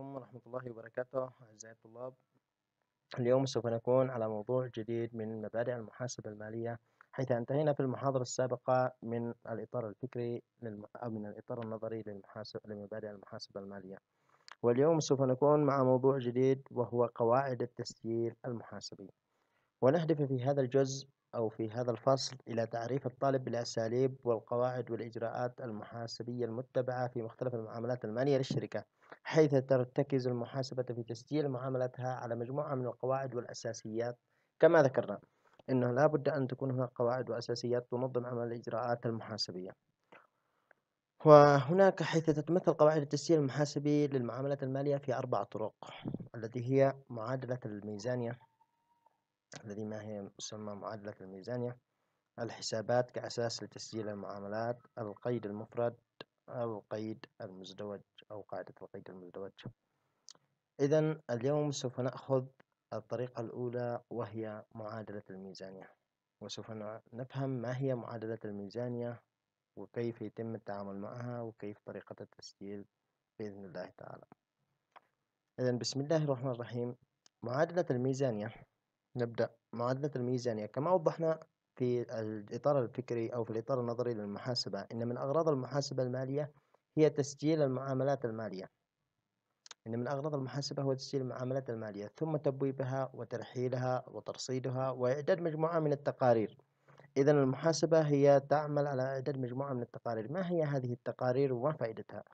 عليكم ورحمة الله وبركاته أعزائي الطلاب. اليوم سوف نكون على موضوع جديد من مبادئ المحاسبة المالية حيث انتهينا في المحاضرة السابقة من الإطار الفكري للم... أو من الإطار النظري للمحاسب... لمبادئ المحاسبة المالية. واليوم سوف نكون مع موضوع جديد وهو قواعد التسجيل المحاسبي. ونهدف في هذا الجزء أو في هذا الفصل إلى تعريف الطالب بالأساليب والقواعد والإجراءات المحاسبية المتبعة في مختلف المعاملات المالية للشركة. حيث ترتكز المحاسبة في تسجيل معاملتها على مجموعة من القواعد والأساسيات. كما ذكرنا أنه لا بد أن تكون هناك قواعد وأساسيات تنظم عمل الإجراءات المحاسبية. وهناك حيث تتمثل قواعد التسجيل المحاسبي للمعاملات المالية في أربع طرق التي هي معادلة الميزانية الذي ما هي تسمى معادلة الميزانية الحسابات كأساس لتسجيل المعاملات القيد المفرد القيد المزدوج. أو قاعدة القيد المزدوج. إذا اليوم سوف نأخذ الطريقة الأولى وهي معادلة الميزانية. وسوف نفهم ما هي معادلة الميزانية وكيف يتم التعامل معها وكيف طريقة التسجيل بإذن الله تعالى. إذا بسم الله الرحمن الرحيم. معادلة الميزانية نبدأ. معادلة الميزانية كما وضحنا في الإطار الفكري أو في الإطار النظري للمحاسبة إن من أغراض المحاسبة المالية هي تسجيل المعاملات المالية. إن من أغراض المحاسبة هو تسجيل المعاملات المالية ثم تبويبها وترحيلها وترصيدها وإعداد مجموعة من التقارير. إذا المحاسبة هي تعمل على إعداد مجموعة من التقارير. ما هي هذه التقارير وما فائدتها؟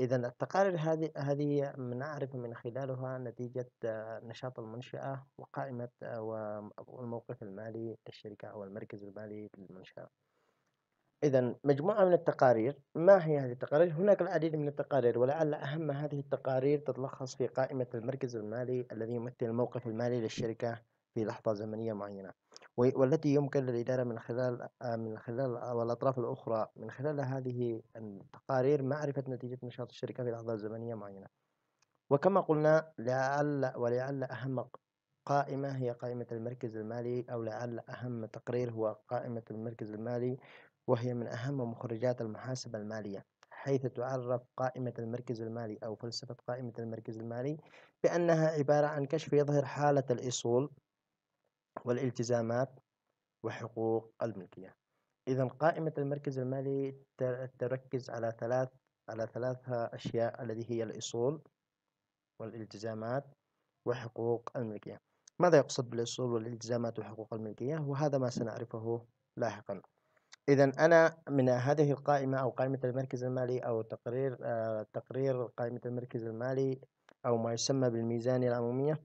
إذا التقارير هذه هذه نعرف من خلالها نتيجة آه، نشاط المنشأة وقائمة آه، والموقف المالي للشركة أو المركز المالي للمنشأة. إذا مجموعة من التقارير ما هي هذه التقارير؟ هناك العديد من التقارير ولعل أهم هذه التقارير تتلخص في قائمة المركز المالي الذي يمثل الموقف المالي للشركة في لحظة زمنية معينة والتي يمكن للإدارة من خلال آه، من خلال والأطراف الأخرى من خلال هذه التقارير معرفة نتيجة نشاط الشركة في لحظة زمنية معينة وكما قلنا لعل ولعل أهم قائمة هي قائمة المركز المالي أو لعل أهم تقرير هو قائمة المركز المالي وهي من أهم مخرجات المحاسبة المالية حيث تعرف قائمة المركز المالي أو فلسفة قائمة المركز المالي بأنها عبارة عن كشف يظهر حالة الأصول والالتزامات وحقوق الملكية. إذا قائمة المركز المالي تركز على ثلاث على ثلاث أشياء التي هي الأصول والالتزامات وحقوق الملكية. ماذا يقصد بالأصول والالتزامات وحقوق الملكية؟ وهذا ما سنعرفه لاحقا. إذا أنا من هذه القائمة أو قائمة المركز المالي أو تقرير آه تقرير قائمة المركز المالي أو ما يسمى بالميزانية العمومية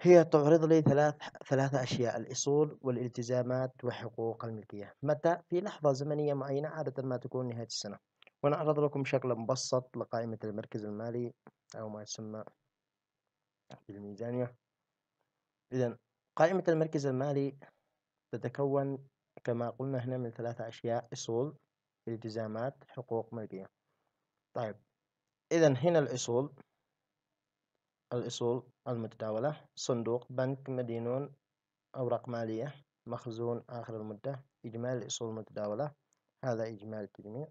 هي تعرض لي ثلاث ثلاث أشياء الأصول والالتزامات وحقوق الملكية. متى؟ في لحظة زمنية معينة عادة ما تكون نهاية السنة. ونعرض لكم بشكل مبسط لقائمة المركز المالي أو ما يسمى بالميزانية. إذا قائمة المركز المالي تتكون كما قلنا هنا من ثلاثة أشياء أصول التزامات حقوق ملكية. طيب إذا هنا الأصول الأصول المتداولة صندوق بنك مدينون أوراق مالية مخزون آخر المدة إجمالي الأصول المتداولة هذا إجمالي التجميع.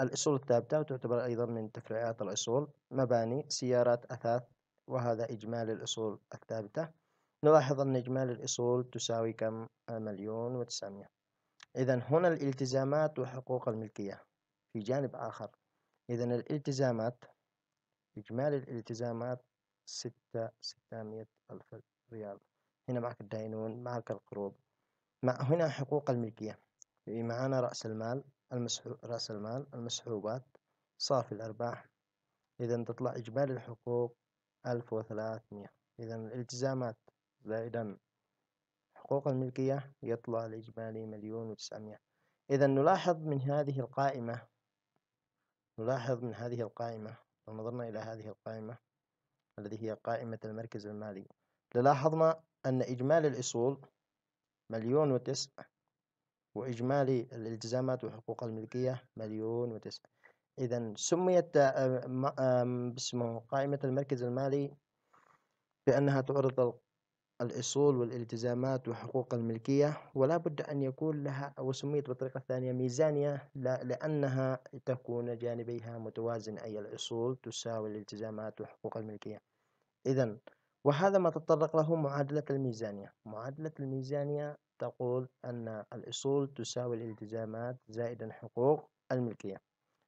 الأصول الثابتة وتعتبر أيضا من تفريعات الأصول مباني سيارات أثاث وهذا إجمالي الأصول الثابتة. نلاحظ أن إجمالي الأصول تساوي كم؟ مليون وتسعمية. إذا هنا الالتزامات وحقوق الملكية. في جانب آخر إذا الالتزامات إجمالي الالتزامات ستة ستمائة ألف ريال. هنا معك الدائنون معك القروض. مع هنا حقوق الملكية. معنا رأس المال المسحو رأس المال المسحوبات صافي الأرباح. إذا تطلع إجمالي الحقوق ألف وثلاثمية. إذا الالتزامات زائدا حقوق الملكية يطلع الإجمالي مليون وتسعمية. إذا نلاحظ من هذه القائمة نلاحظ من هذه القائمة لو نظرنا إلى هذه القائمة التي هي قائمة المركز المالي لاحظنا أن إجمالي الأصول مليون وتسع وإجمالي الالتزامات وحقوق الملكية مليون وتسع. إذا سميت باسمه قائمة المركز المالي بأنها تعرض الأصول والالتزامات وحقوق الملكية ولا بد أن يكون لها وسميت بطريقة ثانية ميزانية لأنها تكون جانبيها متوازن أي الأصول تساوي الالتزامات وحقوق الملكية. إذا وهذا ما تطرق له معادلة الميزانية. معادلة الميزانية تقول أن الأصول تساوي الالتزامات زائدا حقوق الملكية.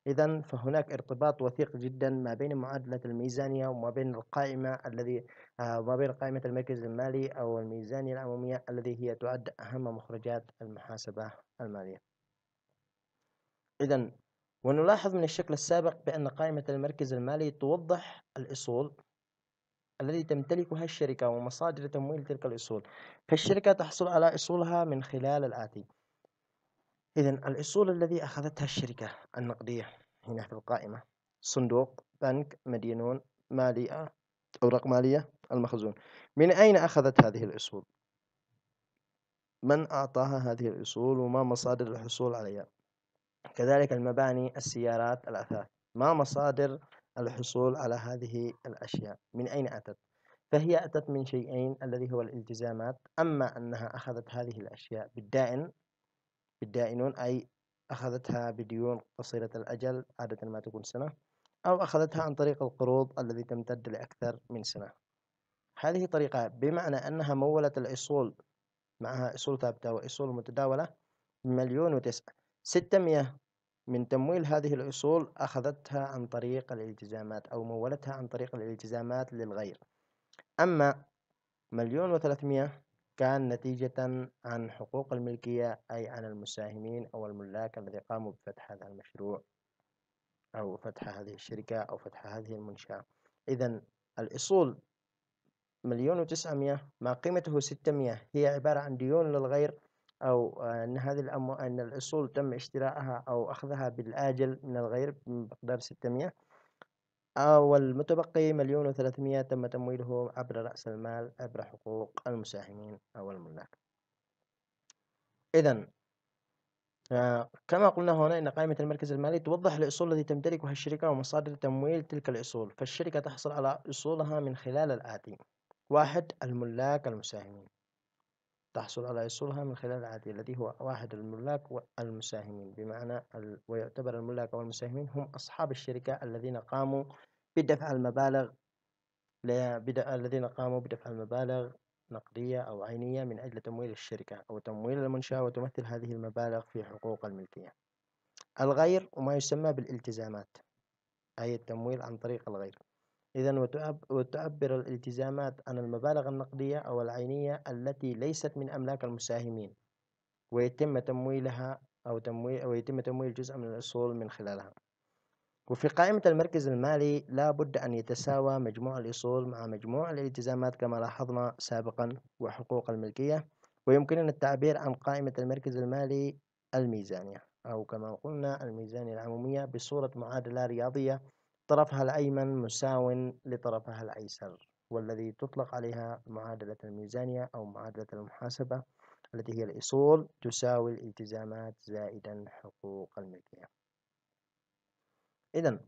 إذا فهناك ارتباط وثيق جدا ما بين معادلة الميزانية وما بين القائمة الذي آه، ما بين قائمة المركز المالي أو الميزانية العمومية الذي هي تعد أهم مخرجات المحاسبة المالية. إذا ونلاحظ من الشكل السابق بأن قائمة المركز المالي توضح الأصول الذي تمتلكها الشركة ومصادر تمويل تلك الأصول. فالشركة تحصل على أصولها من خلال الآتي. إذا الأصول الذي أخذتها الشركة النقدية هنا في القائمة صندوق بنك مدينون مالية أوراق مالية المخزون من أين أخذت هذه الأصول؟ من أعطاها هذه الأصول وما مصادر الحصول عليها؟ كذلك المباني السيارات الأثاث ما مصادر الحصول على هذه الأشياء من أين أتت؟ فهي أتت من شيئين الذي هو الالتزامات أما أنها أخذت هذه الأشياء بالدائن بالدائنون أي أخذتها بديون قصيرة الأجل عادة ما تكون سنة أو أخذتها عن طريق القروض الذي تمتد لأكثر من سنة. هذه طريقة بمعنى أنها مولت الأصول معها أصول ثابتة وأصول متداولة مليون وتسعة. ستمية من تمويل هذه الأصول أخذتها عن طريق الالتزامات أو مولتها عن طريق الالتزامات للغير. أما مليون وثلاثمية كان نتيجة عن حقوق الملكية أي عن المساهمين أو الملاك الذي قاموا بفتح هذا المشروع. أو فتح هذه الشركة أو فتح هذه المنشأة. إذا الأصول مليون وتسعمية ما قيمته ستمية هي عبارة عن ديون للغير أو أن هذه الأمو... أن الأصول تم اشتراءها أو أخذها بالآجل من الغير بمقدار ستمية. والمتبقي مليون وثلاثمية تم تمويله عبر رأس المال عبر حقوق المساهمين أو الملاك. إذا كما قلنا هنا أن قائمة المركز المالي توضح الأصول التي تمتلكها الشركة ومصادر تمويل تلك الأصول فالشركة تحصل على أصولها من خلال الآتي واحد الملاك المساهمين. تحصل على أصولها من خلال الآتي الذي هو واحد الملاك والمساهمين. بمعنى ال... ويعتبر الملاك والمساهمين هم أصحاب الشركة الذين قاموا بدفع المبالغ بدأ الذين قاموا بدفع المبالغ نقدية أو عينية من أجل تمويل الشركة أو تمويل المنشأة وتمثل هذه المبالغ في حقوق الملكية. الغير وما يسمى بالالتزامات أي التمويل عن طريق الغير. إذا وتعبر الالتزامات عن المبالغ النقدية أو العينية التي ليست من أملاك المساهمين ويتم تمويلها أو تمويل ويتم تمويل جزء من الأصول من خلالها. وفي قائمة المركز المالي لا بد أن يتساوى مجموع الأصول مع مجموع الالتزامات كما لاحظنا سابقا وحقوق الملكية ويمكننا التعبير عن قائمة المركز المالي الميزانية أو كما قلنا الميزانية العمومية بصورة معادلة رياضية طرفها الأيمن مساو لطرفها الأيسر والذي تطلق عليها معادلة الميزانية أو معادلة المحاسبة التي هي الأصول تساوي الالتزامات زائدا حقوق الملكية. إذا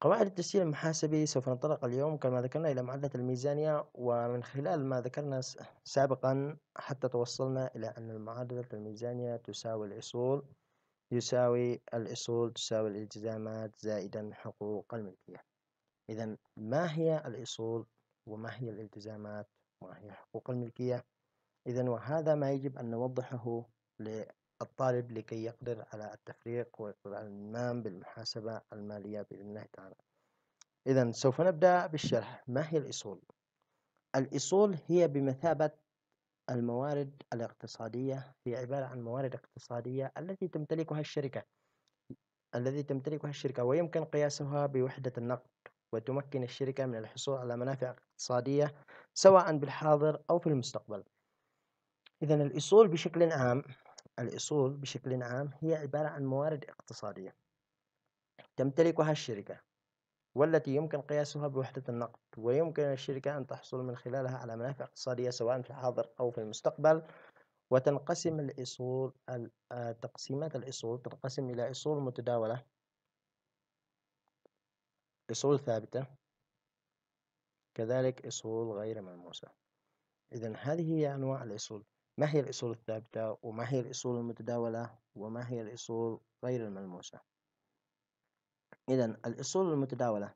قواعد التسجيل المحاسبي سوف نتطرق اليوم كما ذكرنا إلى معادلة الميزانية ومن خلال ما ذكرنا سابقا حتى توصلنا إلى أن المعادلة الميزانية تساوي الأصول يساوي الأصول تساوي الالتزامات زائدا حقوق الملكية. إذا ما هي الأصول وما هي الالتزامات؟ وما هي حقوق الملكية؟ إذا وهذا ما يجب أن نوضحه للطالب لكي يقدر على التفريق الإلمام بالمحاسبة المالية بإذن الله تعالى. إذا سوف نبدأ بالشرح. ما هي الأصول؟ الأصول هي بمثابة الموارد الاقتصادية هي عبارة عن موارد اقتصادية التي تمتلكها الشركة الذي تمتلكها الشركة ويمكن قياسها بوحدة النقد وتمكن الشركة من الحصول على منافع اقتصادية سواء بالحاضر أو في المستقبل. إذا الأصول بشكل عام الأصول بشكل عام هي عبارة عن موارد اقتصادية تمتلكها الشركة والتي يمكن قياسها بوحدة النقد ويمكن للشركة أن تحصل من خلالها على منافع اقتصادية سواء في الحاضر أو في المستقبل وتنقسم الأصول آه، تقسيمات الأصول تنقسم إلى أصول متداولة. أصول ثابتة كذلك أصول غير ملموسة. إذا هذه هي أنواع الأصول. ما هي الأصول الثابتة وما هي الأصول المتداولة وما هي الأصول غير الملموسة؟ إذا الأصول المتداولة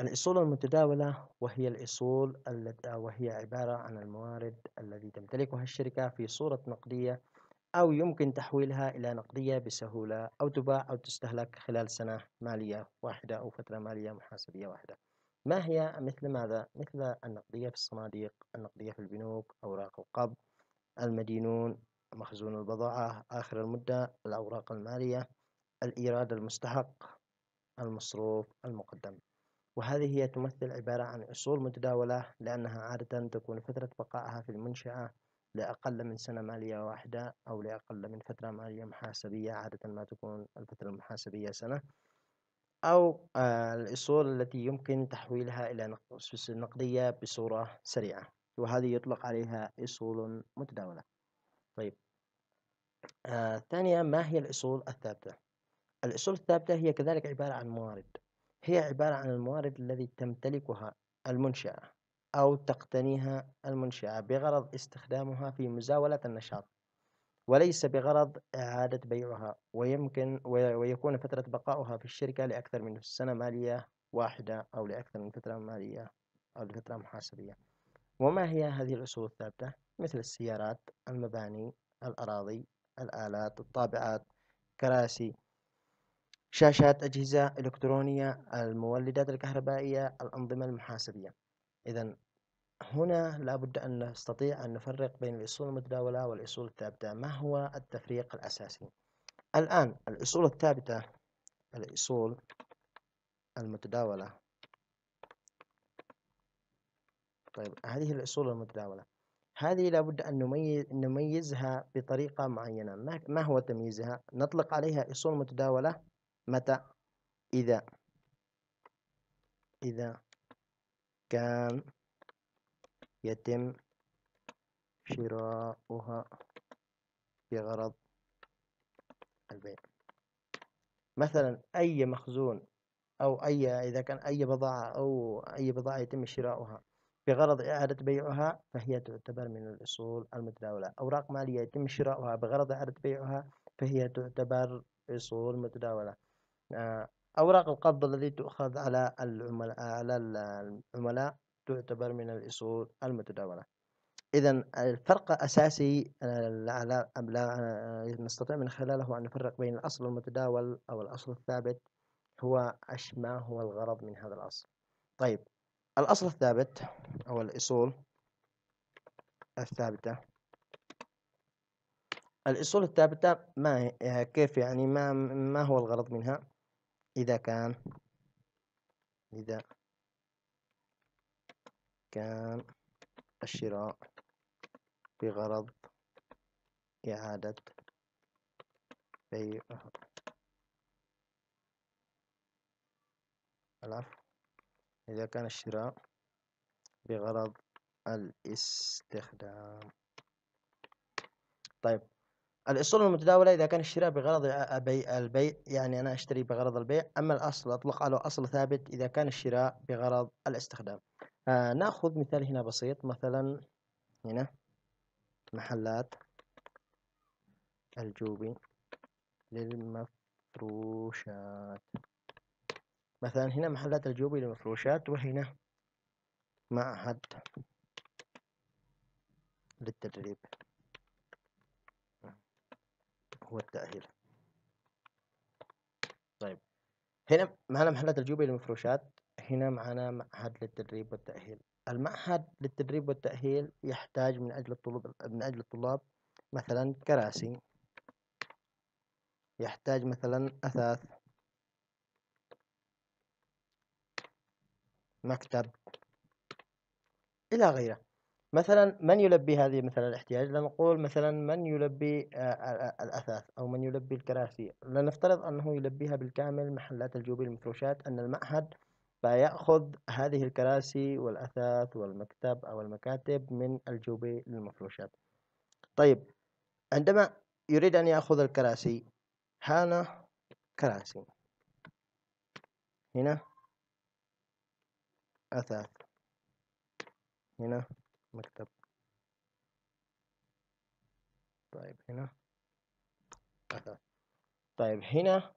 الأصول المتداولة وهي الأصول التي وهي عبارة عن الموارد التي تمتلكها الشركة في صورة نقدية أو يمكن تحويلها إلى نقدية بسهولة أو تباع أو تستهلك خلال سنة مالية واحدة أو فترة مالية محاسبية واحدة. ما هي مثل ماذا؟ مثل النقدية في الصناديق النقدية في البنوك أوراق القبض المدينون مخزون البضاعة آخر المدة الأوراق المالية الإيراد المستحق المصروف المقدم وهذه هي تمثل عبارة عن أصول متداولة لأنها عادة تكون فترة بقائها في المنشأة لأقل من سنة مالية واحدة أو لأقل من فترة مالية محاسبية عادة ما تكون الفترة المحاسبية سنة أو آه، الأصول التي يمكن تحويلها إلى نقدية بصورة سريعة وهذه يطلق عليها أصول متداولة. طيب آه ثانيا ما هي الأصول الثابتة؟ الأصول الثابتة هي كذلك عبارة عن موارد. هي عبارة عن الموارد التي تمتلكها المنشأة أو تقتنيها المنشأة بغرض استخدامها في مزاولة النشاط. وليس بغرض إعادة بيعها ويمكن ويكون فترة بقاؤها في الشركة لأكثر من سنة مالية واحدة أو لأكثر من فترة مالية أو لفترة محاسبية وما هي هذه الأصول الثابتة؟ مثل السيارات المباني الأراضي الآلات الطابعات كراسي شاشات أجهزة إلكترونية المولدات الكهربائية الأنظمة المحاسبية إذا هنا لابد أن نستطيع أن نفرق بين الأصول المتداولة والأصول الثابتة. ما هو التفريق الأساسي؟ الآن الأصول الثابتة الأصول المتداولة. طيب هذه الأصول المتداولة. هذه لابد أن نميز نميزها بطريقة معينة. ما هو تمييزها؟ نطلق عليها أصول متداولة متى؟ إذا إذا كان يتم شراؤها بغرض البيع. مثلا أي مخزون أو أي إذا كان أي بضاعة أو أي بضاعة يتم شراؤها بغرض إعادة بيعها فهي تعتبر من الأصول المتداولة. أوراق مالية يتم شراؤها بغرض إعادة بيعها فهي تعتبر أصول متداولة. آه، أوراق القبض التي تؤخذ على العملاء على العملاء تعتبر من الأصول المتداولة. إذا الفرق الأساسي على آه، نستطيع من خلاله أن نفرق بين الأصل المتداول أو الأصل الثابت هو ما هو الغرض من هذا الأصل. طيب الأصل الثابت أو الأصول الثابتة. الأصول الثابتة ما كيف يعني ما ما هو الغرض منها؟ إذا كان إذا كان الشراء بغرض إعادة بيعها العفو. إذا كان الشراء بغرض الاستخدام. طيب. الأصول المتداولة إذا كان الشراء بغرض البيع, البيع يعني أنا أشتري بغرض البيع أما الأصل أطلق على أصل ثابت إذا كان الشراء بغرض الاستخدام. آه نأخذ مثال هنا بسيط مثلا هنا محلات الجوبي للمفروشات. مثلا هنا محلات الجوبي للمفروشات وهنا معهد للتدريب. هو التأهيل. طيب. هنا معنا محلات الجوبي للمفروشات. هنا معنا معهد للتدريب والتأهيل. المعهد للتدريب والتأهيل يحتاج من أجل الطلاب من أجل الطلاب مثلا كراسي يحتاج مثلا أثاث مكتب إلى غيره. مثلا من يلبي هذه مثلا الاحتياج؟ لنقول مثلا من يلبي آه، آه، آه، الأثاث أو من يلبي الكراسي. لنفترض أنه يلبيها بالكامل محلات الجوبي المفروشات أن المعهد فيأخذ هذه الكراسي والأثاث والمكتب أو المكاتب من الجوبي للمفروشات. طيب عندما يريد أن يأخذ الكراسي هنا كراسي. هنا أثاث. هنا مكتب. طيب هنا أثاث. طيب هنا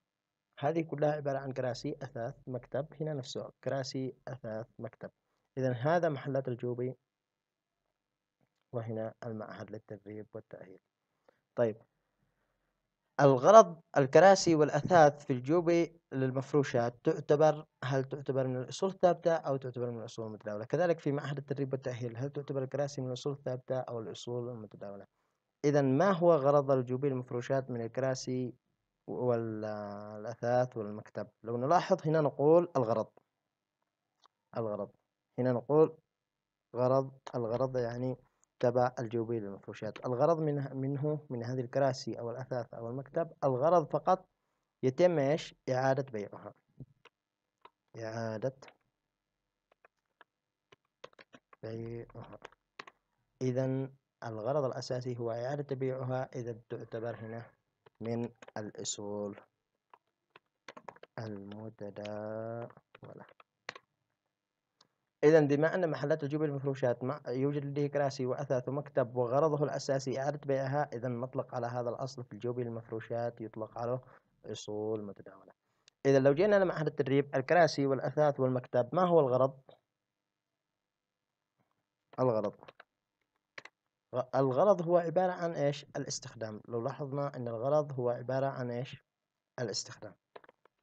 هذه كلها عبارة عن كراسي أثاث مكتب. هنا نفسه كراسي أثاث مكتب. إذا هذا محلات الجوبي وهنا المعهد للتدريب والتأهيل. طيب الغرض الكراسي والأثاث في الجوبي للمفروشات تعتبر هل تعتبر من الأصول الثابتة أو تعتبر من الأصول المتداولة؟ كذلك في معهد التدريب والتأهيل هل تعتبر الكراسي من الأصول الثابتة أو الأصول المتداولة؟ إذا ما هو غرض الجوبي المفروشات من الكراسي والأثاث والمكتب. لو نلاحظ هنا نقول الغرض. الغرض. هنا نقول غرض. الغرض يعني تبع الجوبي للمفروشات الغرض منه, منه من هذه الكراسي أو الأثاث أو المكتب الغرض فقط يتم إيش؟ إعادة بيعها. إعادة بيعها. إذا الغرض الأساسي هو إعادة بيعها إذا تعتبر هنا من الأصول المتداولة. إذا بما أن محلات الجبل المفروشات يوجد لديه كراسي وأثاث ومكتب وغرضه الأساسي إعادة بيعها إذا نطلق على هذا الأصل في الجبل المفروشات يطلق على أصول متداولة. إذا لو جينا لمعهد التدريب الكراسي والأثاث والمكتب ما هو الغرض؟ الغرض. الغرض هو عبارة عن إيش؟ الاستخدام. لو لاحظنا أن الغرض هو عبارة عن إيش؟ الاستخدام.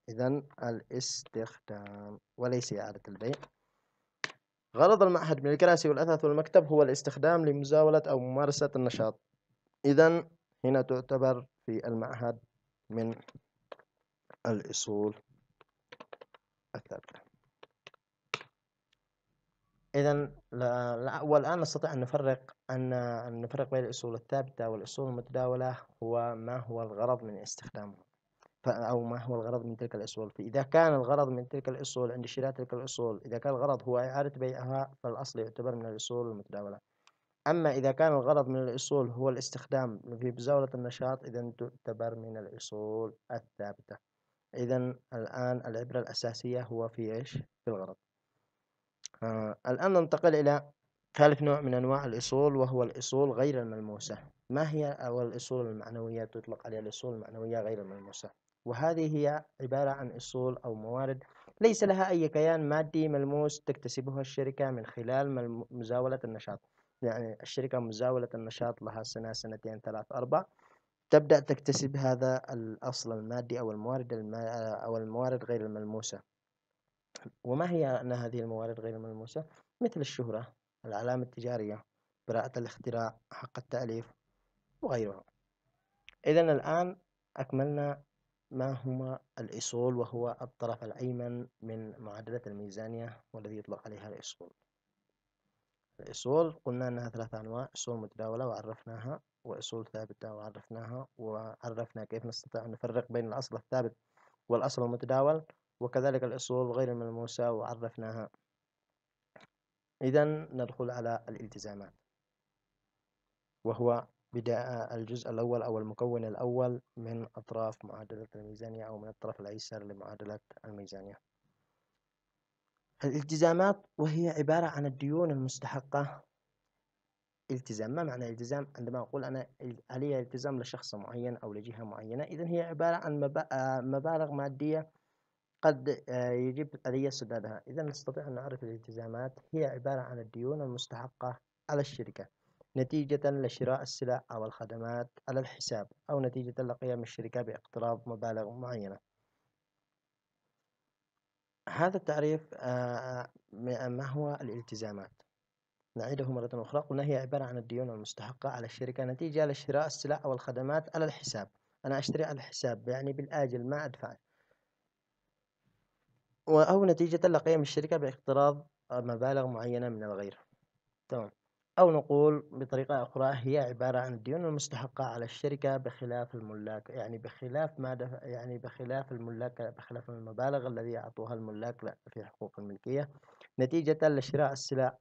إذا الاستخدام وليس إعادة البيع. غرض المعهد من الكراسي والأثاث والمكتب هو الاستخدام لمزاولة أو ممارسة النشاط. إذا هنا تعتبر في المعهد من الأصول الثابتة. إذا والآن نستطيع أن نفرق أن نفرق بين الأصول الثابتة والأصول المتداولة هو ما هو الغرض من استخدامها أو ما هو الغرض من تلك الأصول. فإذا كان الغرض من تلك الأصول عند شراء تلك الأصول إذا كان الغرض هو إعادة بيعها فالأصل يعتبر من الأصول المتداولة. أما إذا كان الغرض من الأصول هو الاستخدام في مزاولة النشاط إذا تعتبر من الأصول الثابتة. إذا الآن العبرة الأساسية هو في إيش؟ في الغرض. آه الآن ننتقل إلى ثالث نوع من أنواع الأصول وهو الأصول غير الملموسة. ما هي الأصول المعنوية تطلق عليها؟ الأصول المعنوية غير الملموسة. وهذه هي عبارة عن أصول أو موارد ليس لها أي كيان مادي ملموس تكتسبه الشركة من خلال مزاولة النشاط. يعني الشركة مزاولة النشاط لها سنة سنتين ثلاث أربع. تبدأ تكتسب هذا الأصل المادي أو الموارد أو الموارد غير الملموسة. وما هي أن هذه الموارد غير الملموسة مثل الشهرة العلامة التجارية براءة الاختراع حق التأليف وغيرها. إذا الآن أكملنا ما هما الأصول وهو الطرف الأيمن من معادلة الميزانية والذي يطلق عليها الأصول. الأصول قلنا أنها ثلاثة أنواع أصول متداولة وعرفناها وأصول ثابتة وعرفناها وعرفنا كيف نستطيع أن نفرق بين الأصل الثابت والأصل المتداول. وكذلك الأصول غير الملموسة وعرفناها. إذا ندخل على الالتزامات. وهو بداية الجزء الأول أو المكون الأول من أطراف معادلة الميزانية أو من الطرف الأيسر لمعادلة الميزانية. الالتزامات وهي عبارة عن الديون المستحقة. التزام ما معنى التزام عندما أقول أنا علي التزام لشخص معين أو لجهة معينة إذا هي عبارة عن مبالغ مادية قد يجب علي سدادها. إذا نستطيع أن نعرف الالتزامات هي عبارة عن الديون المستحقة على الشركة نتيجة لشراء السلع أو الخدمات على الحساب أو نتيجة لقيام الشركة باقتراض مبالغ معينة. هذا التعريف آه، ما هو الالتزامات؟ نعيده مرة أخرى. قلنا هي عبارة عن الديون المستحقة على الشركة نتيجة لشراء السلع أو الخدمات على الحساب. أنا أشتري على الحساب يعني بالآجل ما أدفع. أو نتيجة لقيام الشركة باقتراض مبالغ معينة من الغير. تمام. أو نقول بطريقة أخرى هي عبارة عن الديون المستحقة على الشركة بخلاف الملاك يعني بخلاف ما دفع يعني بخلاف الملاك بخلاف المبالغ الذي يعطوها الملاك في حقوق الملكية نتيجة لشراء السلع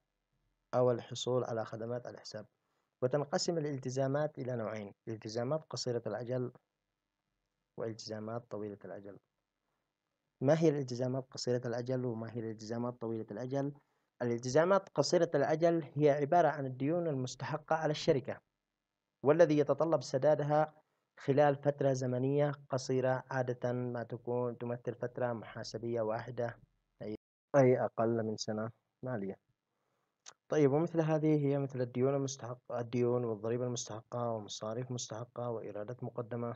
أو الحصول على خدمات الحساب. وتنقسم الالتزامات إلى نوعين التزامات قصيرة الأجل والتزامات طويلة الأجل. ما هي الالتزامات قصيرة الأجل وما هي الالتزامات طويلة الأجل؟ الالتزامات قصيرة الأجل هي عبارة عن الديون المستحقة على الشركة والذي يتطلب سدادها خلال فترة زمنية قصيرة عادة ما تكون تمثل فترة محاسبية واحدة أي أقل من سنة مالية. طيب ومثل هذه هي مثل الديون المستحقة الديون والضريبة المستحقة ومصاريف مستحقة وإيرادات مقدمة.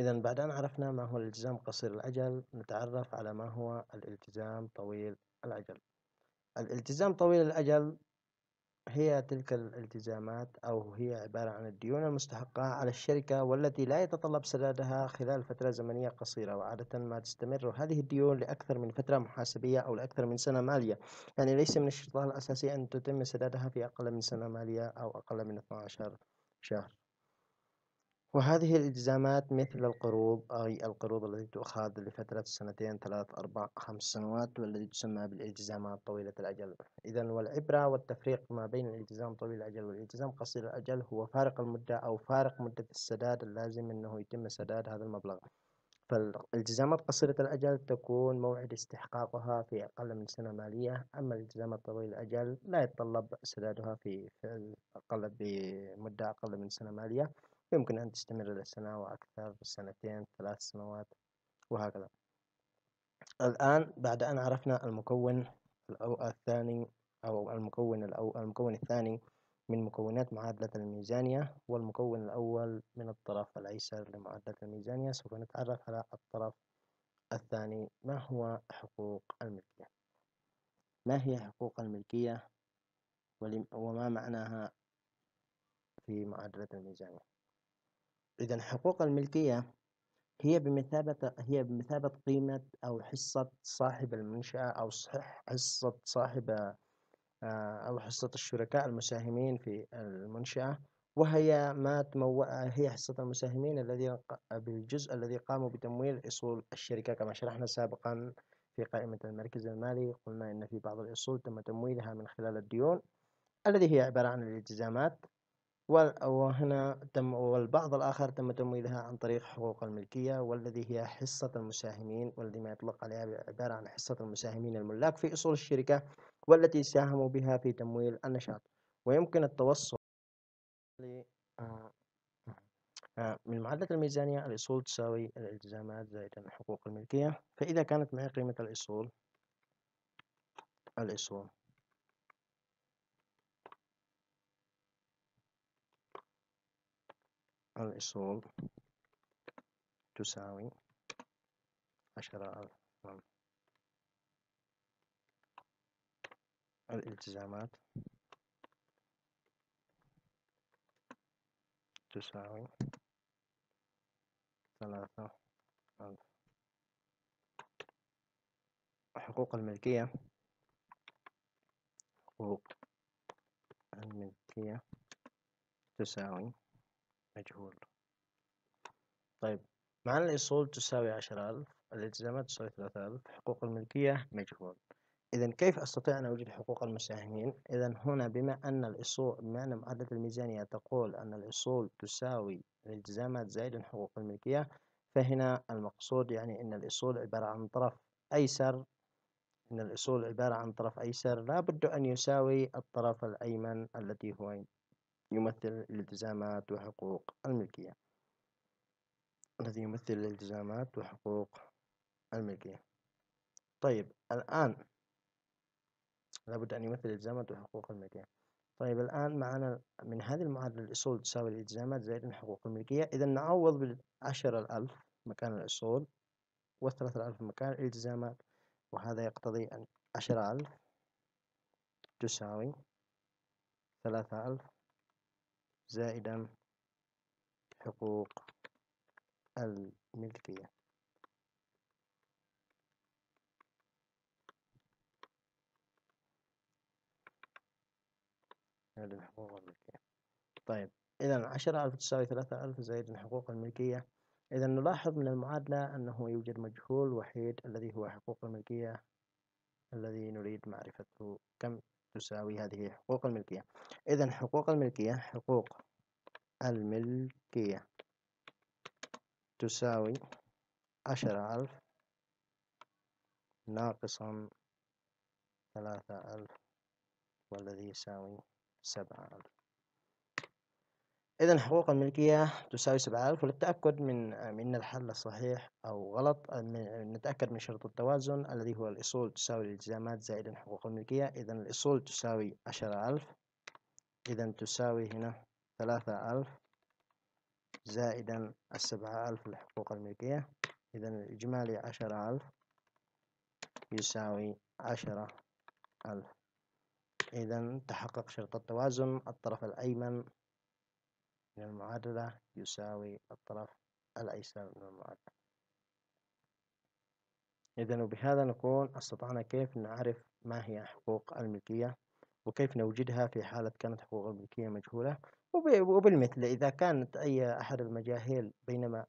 إذا بعد أن عرفنا ما هو الالتزام قصير الأجل نتعرف على ما هو الالتزام طويل الأجل. الالتزام طويل الأجل هي تلك الالتزامات أو هي عبارة عن الديون المستحقة على الشركة والتي لا يتطلب سدادها خلال فترة زمنية قصيرة وعادة ما تستمر هذه الديون لأكثر من فترة محاسبية أو لأكثر من سنة مالية. يعني ليس من الشرطة الأساسية أن تتم سدادها في أقل من سنة مالية أو أقل من 12 شهر. وهذه الالتزامات مثل القروض أي القروض التي تؤخذ لفترة سنتين ثلاث أربع خمس سنوات والتي تسمى بالإلتزامات طويلة الأجل. إذا والعبرة والتفريق ما بين الإلتزام طويل الأجل والإلتزام قصير الأجل هو فارق المدة أو فارق مدة السداد اللازم أنه يتم سداد هذا المبلغ. فالإلتزامات قصيرة الأجل تكون موعد استحقاقها في أقل من سنة مالية أما الإلتزامات طويلة الأجل لا يتطلب سدادها في أقل بمدة أقل من سنة مالية. يمكن أن تستمر لسنة وأكثر سنتين ثلاث سنوات وهكذا. الآن بعد أن عرفنا المكون الثاني أو المكون الأو المكون الثاني من مكونات معادلة الميزانية والمكون الأول من الطرف الأيسر لمعادلة الميزانية سوف نتعرف على الطرف الثاني. ما هو حقوق الملكية؟ ما هي حقوق الملكية؟ وما معناها في معادلة الميزانية؟ إذا حقوق الملكية هي بمثابة هي بمثابة قيمة أو حصة صاحب المنشأة أو حصة صاحب آه، أو حصة الشركاء المساهمين في المنشأة. وهي ما تمو... هي حصة المساهمين الذين بالجزء الذي قاموا بتمويل أصول الشركة كما شرحنا سابقا في قائمة المركز المالي. قلنا إن في بعض الأصول تم تمويلها من خلال الديون الذي هي عبارة عن الالتزامات. وهنا تم والبعض الآخر تم تمويلها عن طريق حقوق الملكية والذي هي حصة المساهمين والذي ما يطلق عليها عبارة عن حصة المساهمين الملاك في أصول الشركة والتي ساهموا بها في تمويل النشاط. ويمكن التوصل آه، آه، من معادلة الميزانية الأصول تساوي الالتزامات زائدا حقوق الملكية. فإذا كانت معي قيمة الأصول الأصول. الأصول تساوي عشرة ألف الالتزامات تساوي ثلاثة ألف حقوق الملكية حقوق الملكية تساوي مجهول. طيب معنا الأصول تساوي عشرة ألف؟ الالتزامات تساوي ثلاثة ألف. حقوق الملكية مجهول. إذا كيف أستطيع أن أوجد حقوق المساهمين؟ إذا هنا بما أن الأصول بما أن معادلة الميزانية تقول أن الأصول تساوي الالتزامات زائدا حقوق الملكية فهنا المقصود يعني أن الأصول عبارة عن طرف أيسر. أن الأصول عبارة عن طرف أيسر لا بد أن يساوي الطرف الأيمن الذي هو يمثل الالتزامات وحقوق الملكية. الذي يمثل الالتزامات وحقوق الملكية. طيب الآن لابد أن يمثل الالتزامات وحقوق الملكية. طيب الآن معنا من هذه المعادلة الأصول تساوي الالتزامات زائد حقوق الملكية. إذا نعوض بالعشرة الألف مكان الأصول والثلاثة الألف مكان الالتزامات وهذا يقتضي أن عشرة ألف تساوي ثلاثة ألف زائدا حقوق الملكية. هذه الحقوق الملكية. طيب إذا عشرة ألف تساوي ثلاثة ألف زائد حقوق الملكية. إذا نلاحظ من المعادلة أنه يوجد مجهول وحيد الذي هو حقوق الملكية الذي نريد معرفته كم تساوي هذه حقوق الملكية. إذا حقوق الملكية حقوق الملكية تساوي عشرة ألف ناقصا ثلاثة ألف والذي يساوي سبعة ألف. إذا حقوق الملكية تساوي سبعة ألف وللتأكد من من الحل صحيح أو غلط نتأكد من شرط التوازن الذي هو الأصول تساوي الالتزامات. زائدا حقوق الملكية إذا الأصول تساوي عشرة ألف إذا تساوي هنا ثلاثة ألف زائدا السبعة ألف لحقوق الملكية إذا الإجمالي عشرة ألف يساوي عشرة ألف إذا تحقق شرط التوازن الطرف الأيمن من المعادلة يساوي الطرف الأيسر من المعادلة. إذا وبهذا نكون استطعنا كيف نعرف ما هي حقوق الملكية وكيف نوجدها في حالة كانت حقوق الملكية مجهولة. وبالمثل إذا كانت أي أحد المجاهيل بينما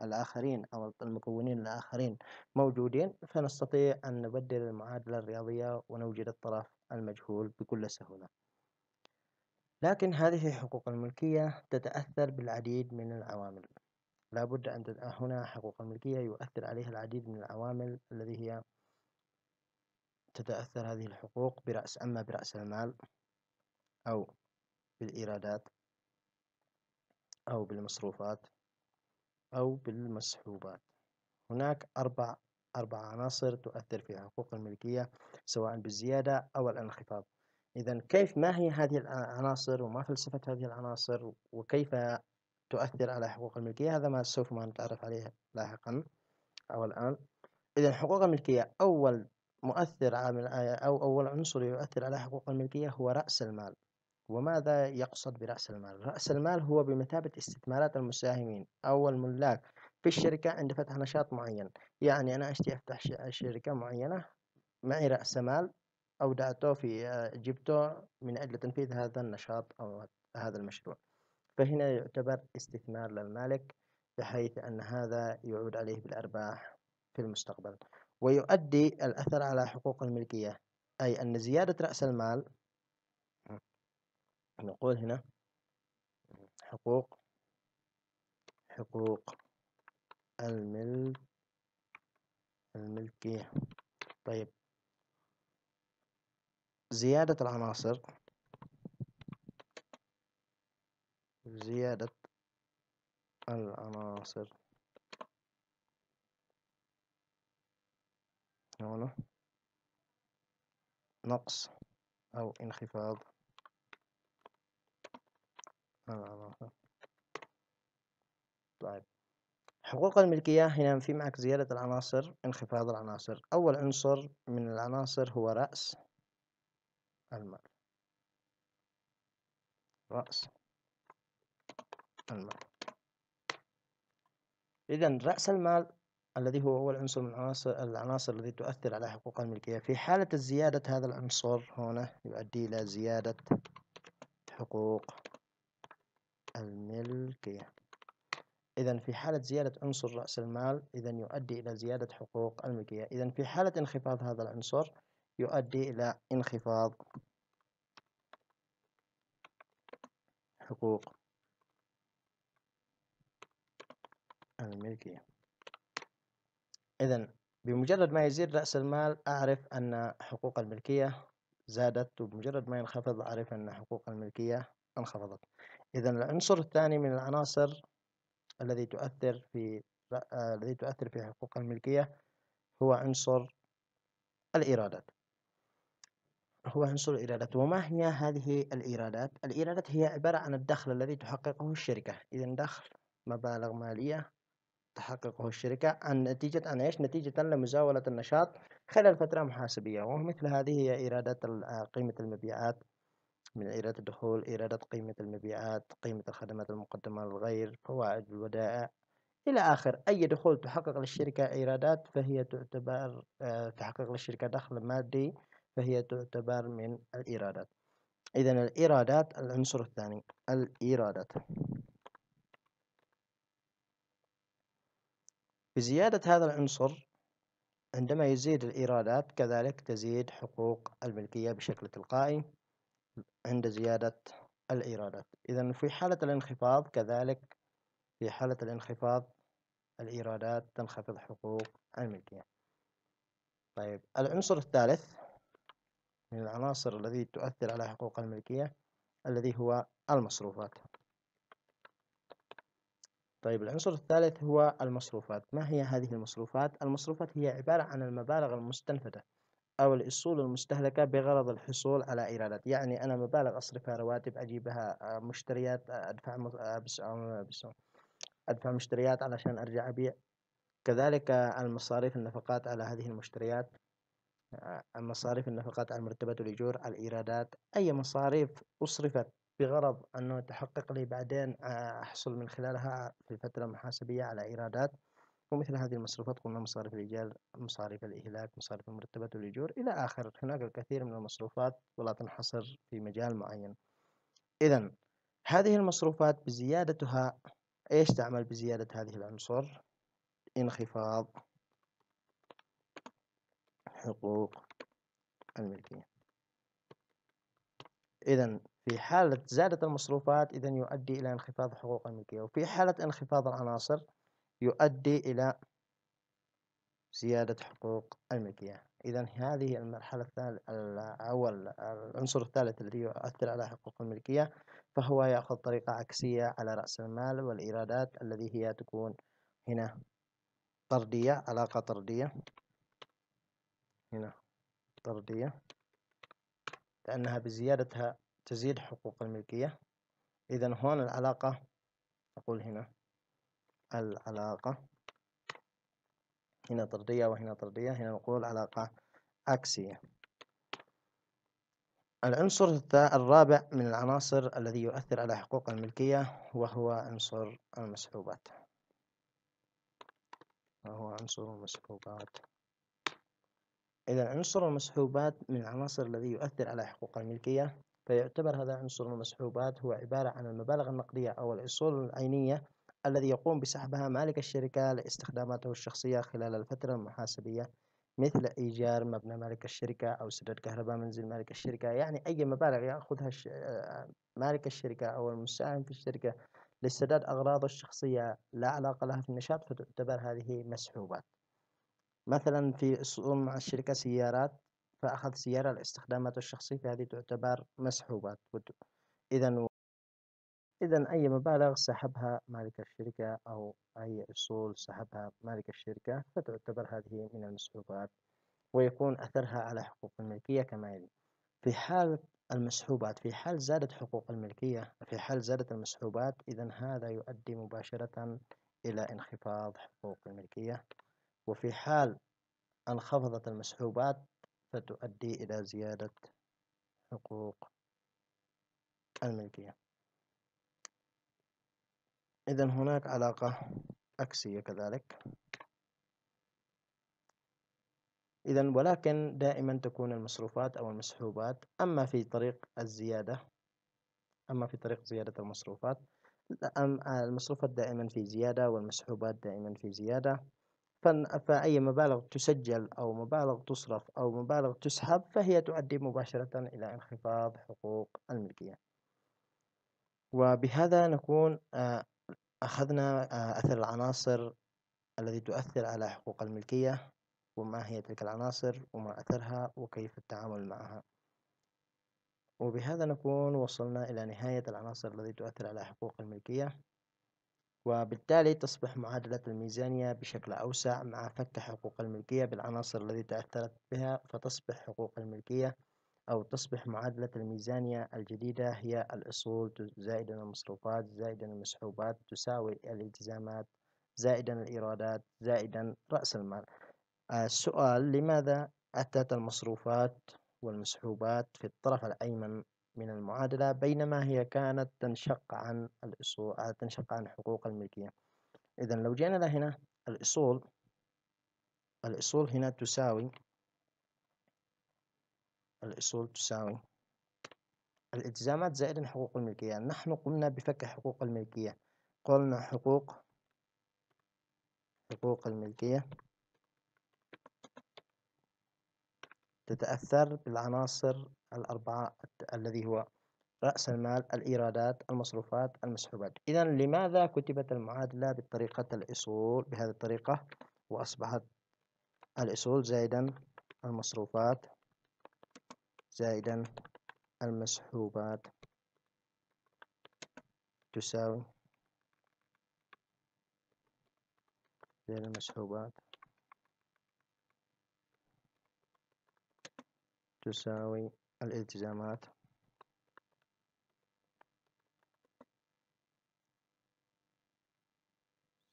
الآخرين أو المكونين الآخرين موجودين فنستطيع أن نبدل المعادلة الرياضية ونوجد الطرف المجهول بكل سهولة. لكن هذه حقوق الملكية تتأثر بالعديد من العوامل. لا بد أن هنا حقوق الملكية يؤثر عليها العديد من العوامل الذي هي تتأثر هذه الحقوق برأس أما برأس المال أو بالإيرادات أو بالمصروفات أو بالمسحوبات. هناك أربع أربع عناصر تؤثر في حقوق الملكية سواء بالزيادة أو الانخفاض. إذا كيف ما هي هذه العناصر وما فلسفة هذه العناصر وكيف تؤثر على حقوق الملكية؟ هذا ما سوف ما نتعرف عليه لاحقا أو الآن. إذا حقوق الملكية أول مؤثر عامل أو أول عنصر يؤثر على حقوق الملكية هو رأس المال. وماذا يقصد برأس المال؟ رأس المال هو بمثابة استثمارات المساهمين أو الملاك في الشركة عند فتح نشاط معين. يعني أنا أشتي أفتح شركة معينة معي رأس مال أودعته في جبته من أجل تنفيذ هذا النشاط أو هذا المشروع. فهنا يعتبر استثمار للمالك بحيث أن هذا يعود عليه بالأرباح في المستقبل. ويؤدي الأثر على حقوق الملكية أي أن زيادة رأس المال نقول هنا حقوق حقوق الملك الملكية. طيب. زيادة العناصر. زيادة العناصر. هنا. نقص أو انخفاض طيب. حقوق الملكية هنا في معك زيادة العناصر انخفاض العناصر. أول عنصر من العناصر هو رأس. المال. رأس المال. إذا رأس المال الذي هو أول عنصر من العناصر العناصر التي تؤثر على حقوق الملكية. في حالة زيادة هذا العنصر هنا يؤدي إلى زيادة حقوق الملكية. إذا في حالة زيادة عنصر رأس المال إذا يؤدي إلى زيادة حقوق الملكية. إذا في حالة انخفاض هذا العنصر يؤدي إلى انخفاض حقوق الملكية. إذا بمجرد ما يزيد رأس المال أعرف أن حقوق الملكية زادت وبمجرد ما ينخفض أعرف أن حقوق الملكية انخفضت. إذا العنصر الثاني من العناصر الذي تؤثر في الذي تؤثر في حقوق الملكية هو عنصر الإيرادات. هو عنصر الإيرادات. وما هي هذه الإيرادات؟ الإيرادات هي عبارة عن الدخل الذي تحققه الشركة. إذا دخل مبالغ مالية تحققه الشركة. عن نتيجة عن إيش؟ نتيجة لمزاولة النشاط خلال فترة محاسبية. ومثل هذه هي إيرادات آه، قيمة المبيعات. من إيراد الدخول إيرادات قيمة المبيعات قيمة الخدمات المقدمة للغير فوائد الودائع. إلى آخر أي دخول تحقق للشركة إيرادات فهي تعتبر آه، تحقق للشركة دخل مادي فهي تعتبر من الإيرادات. إذا الإيرادات العنصر الثاني الإيرادات. بزيادة هذا العنصر عندما يزيد الإيرادات كذلك تزيد حقوق الملكية بشكل تلقائي عند زيادة الإيرادات. إذا في حالة الانخفاض كذلك في حالة الانخفاض الإيرادات تنخفض حقوق الملكية. طيب العنصر الثالث من العناصر الذي تؤثر على حقوق الملكية الذي هو المصروفات. طيب العنصر الثالث هو المصروفات. ما هي هذه المصروفات؟ المصروفات هي عبارة عن المبالغ المستنفدة أو الأصول المستهلكة بغرض الحصول على إيرادات. يعني أنا مبالغ أصرفها رواتب أجيبها آه، مشتريات آه، أدفع بس أدفع مشتريات علشان أرجع أبيع. كذلك المصاريف النفقات على هذه المشتريات. المصاريف النفقات المرتبات والأجور الإيرادات أي مصاريف أصرفت بغرض أنه تحقق لي بعدين آه، أحصل من خلالها في الفترة المحاسبية على إيرادات. ومثل هذه المصروفات قلنا مصاريف الإيجار مصاريف الإهلاك مصاريف المرتبات والأجور إلى آخر. هناك الكثير من المصروفات ولا تنحصر في مجال معين. إذا هذه المصروفات بزيادتها إيش تعمل بزيادة هذه العنصر؟ انخفاض. حقوق الملكية. إذا في حالة زادت المصروفات إذا يؤدي إلى انخفاض حقوق الملكية. وفي حالة انخفاض العناصر يؤدي إلى زيادة حقوق الملكية. إذا هذه المرحلة الثالثة أو العنصر الثالث الذي يؤثر على حقوق الملكية فهو يأخذ طريقة عكسية على رأس المال والإيرادات الذي هي تكون هنا طردية علاقة طردية. هنا طردية لأنها بزيادتها تزيد حقوق الملكية. إذا هون العلاقة أقول هنا العلاقة. هنا طردية وهنا طردية هنا نقول علاقة عكسية. العنصر الرابع من العناصر الذي يؤثر على حقوق الملكية وهو عنصر المسحوبات. وهو عنصر المسحوبات. إذا عنصر المسحوبات من العناصر الذي يؤثر على حقوق الملكية فيعتبر هذا عنصر المسحوبات هو عبارة عن المبالغ النقدية أو الأصول العينية الذي يقوم بسحبها مالك الشركة لاستخداماته الشخصية خلال الفترة المحاسبية مثل إيجار مبنى مالك الشركة أو سداد كهرباء منزل مالك الشركة. يعني أي مبالغ يأخذها مالك الشركة أو المساهم في الشركة لسداد أغراضه الشخصية لا علاقة لها في النشاط فتعتبر هذه مسحوبات. مثلا في مع الشركة سيارات فأخذ سيارة لاستخداماته الشخصي فهذه تعتبر مسحوبات. إذا إذا أي مبالغ سحبها مالك الشركة أو أي أصول سحبها مالك الشركة فتعتبر هذه من المسحوبات ويكون أثرها على حقوق الملكية كما يلي. في حال المسحوبات في حال زادت حقوق الملكية في حال زادت المسحوبات إذا هذا يؤدي مباشرة إلى انخفاض حقوق الملكية. وفي حال انخفضت المسحوبات فتؤدي إلى زيادة حقوق الملكية. إذا هناك علاقة عكسية كذلك. إذا ولكن دائما تكون المصروفات أو المسحوبات أما في طريق الزيادة أما في طريق زيادة المصروفات المصروفات دائما في زيادة والمسحوبات دائما في زيادة. فأي مبالغ تسجل أو مبالغ تصرف أو مبالغ تسحب فهي تؤدي مباشرة إلى انخفاض حقوق الملكية. وبهذا نكون آه، أخذنا آه، أثر العناصر التي تؤثر على حقوق الملكية وما هي تلك العناصر وما أثرها وكيف التعامل معها. وبهذا نكون وصلنا إلى نهاية العناصر التي تؤثر على حقوق الملكية. وبالتالي تصبح معادلة الميزانية بشكل أوسع مع فك حقوق الملكية بالعناصر التي تأثرت بها فتصبح حقوق الملكية أو تصبح معادلة الميزانية الجديدة هي الأصول زائدا المصروفات زائدا المسحوبات تساوي الالتزامات زائدا الإيرادات زائدا رأس المال. السؤال لماذا أتت المصروفات والمسحوبات في الطرف الأيمن من المعادلة بينما هي كانت تنشق عن الأصول آه، تنشق عن حقوق الملكية. إذا لو جينا لهنا الأصول الأصول هنا تساوي الأصول تساوي الإلتزامات زائدا حقوق الملكية. نحن قمنا بفك حقوق الملكية. قلنا حقوق حقوق الملكية تتأثر بالعناصر الأربعة الذي هو رأس المال الإيرادات المصروفات المسحوبات. إذا لماذا كتبت المعادلة بطريقة الأصول؟ بهذه الطريقة وأصبحت الأصول زائدا المصروفات زائدا المسحوبات. تساوي زائد المسحوبات. تساوي الالتزامات.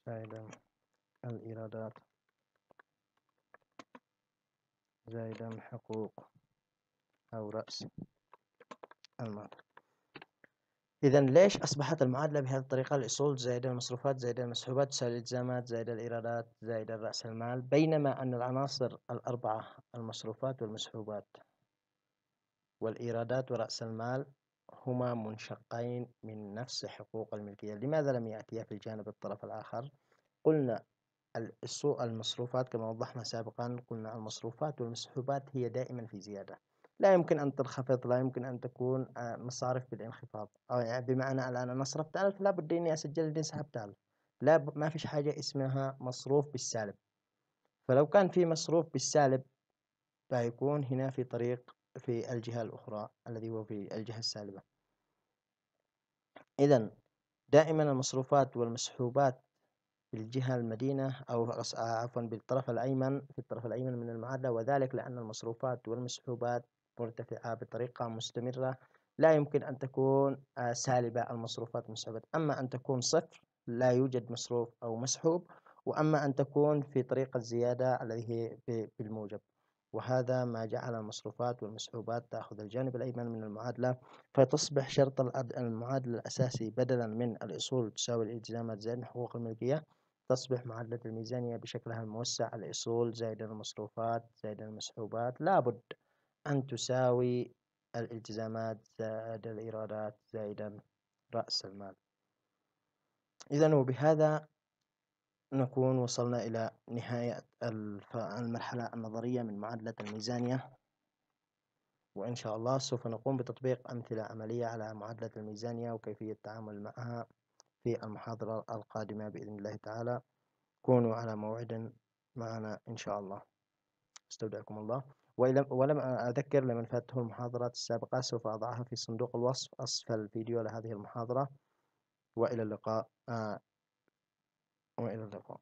زائدا الإيرادات. زائدا حقوق أو رأس المال. إذا ليش أصبحت المعادلة بهذه الطريقة؟ الأصول زائد المصروفات زائد المسحوبات تساوي الالتزامات زائد الإيرادات زائد رأس المال. بينما أن العناصر الأربعة المصروفات والمسحوبات. والإيرادات ورأس المال هما منشقين من نفس حقوق الملكية. لماذا لم يأتيا في الجانب الطرف الآخر؟ قلنا المصروفات كما وضحنا سابقا قلنا المصروفات والمسحوبات هي دائما في زيادة. لا يمكن أن تنخفض لا يمكن أن تكون آه، مصارف بالانخفاض. أو يعني بمعنى الآن أنا صرفت ألف لابد إني أسجل إني سحبت ألف. لا ب... ما فيش حاجة اسمها مصروف بالسالب. فلو كان في مصروف بالسالب فيكون هنا في طريق في الجهة الأخرى الذي هو في الجهة السالبة. إذا دائما المصروفات والمسحوبات بالجهة المدينة أو عفوا بالطرف الأيمن في الطرف الأيمن من المعادلة وذلك لأن المصروفات والمسحوبات مرتفعة بطريقة مستمرة لا يمكن أن تكون آه، سالبة المصروفات والمسحوبات أما أن تكون صفر لا يوجد مصروف أو مسحوب وأما أن تكون في طريقة الزيادة الذي هي بالموجب وهذا ما جعل المصروفات والمسحوبات تأخذ الجانب الأيمن من المعادلة فتصبح شرط المعادلة الأساسي بدلا من الأصول تساوي الإلتزامات زائد حقوق الملكية. تصبح معادلة الميزانية بشكلها الموسع الأصول زائد المصروفات زائد المسحوبات. لابد أن تساوي الإلتزامات زائد الإيرادات زائدا رأس المال. إذا وبهذا نكون وصلنا إلى نهاية المرحلة النظرية من معادلة الميزانية. وإن شاء الله سوف نقوم بتطبيق أمثلة عملية على معادلة الميزانية وكيفية التعامل معها في المحاضرة القادمة بإذن الله تعالى. كونوا على موعد معنا إن شاء الله. استودعكم الله. ولم أذكر لمن فاتته المحاضرات السابقة سوف أضعها في صندوق الوصف أسفل الفيديو لهذه المحاضرة. وإلى اللقاء 我也不知道。